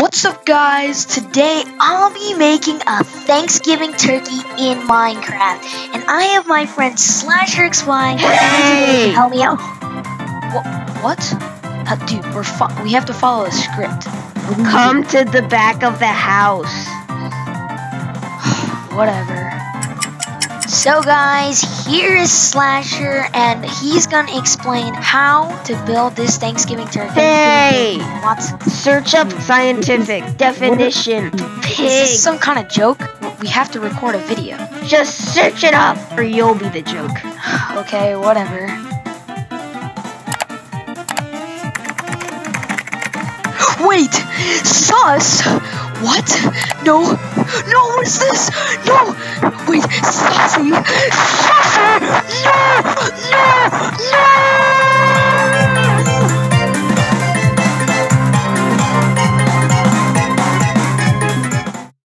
What's up guys? Today I'll be making a Thanksgiving turkey in Minecraft. And I have my friend Slash SlasherXY Hey! help me out. Wha- What? Uh, dude, we're fo- we have to follow a script. Come to the back of the house. Whatever. So guys, here is Slasher and he's gonna explain how to build this Thanksgiving turkey. Hey! What? Search up scientific definition. Pig. Is this some kind of joke? We have to record a video. Just search it up, or you'll be the joke. Okay, whatever. Wait! Sus! What? No! No, what is this? No! Wait, Sassy!